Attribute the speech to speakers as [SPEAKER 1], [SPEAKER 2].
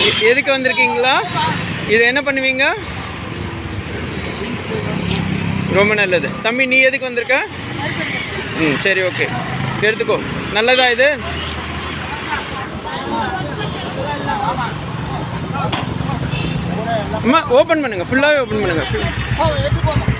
[SPEAKER 1] எ- எதுக்கு வந்திருக்கீங்களா? இது என்ன பண்ணுவீங்க? ரொம்ப நல்லது. தம்பி நீ எதுக்கு வந்திருக்க? ம் சரி ஓகே. எடுத்துக்கோ. நல்லதா இது? அம்மா ஓப்பன் பண்ணுங்கள் ஃபுல்லாகவே ஓப்பன் பண்ணுங்கள்